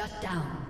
Shut down.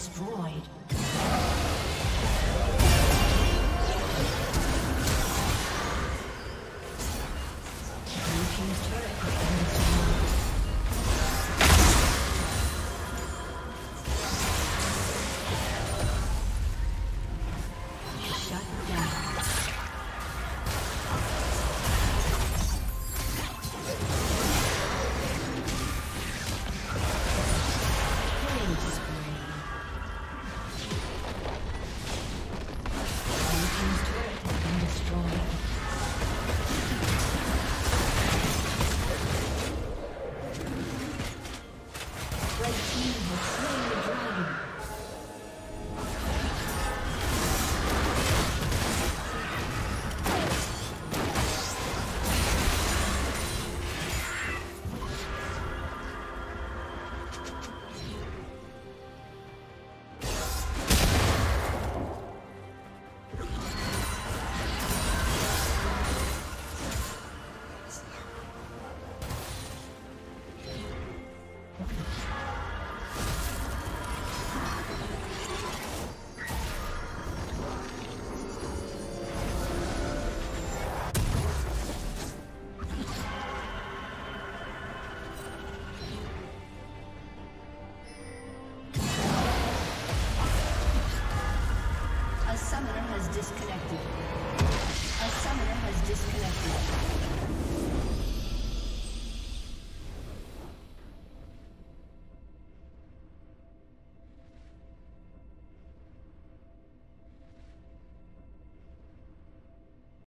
destroyed.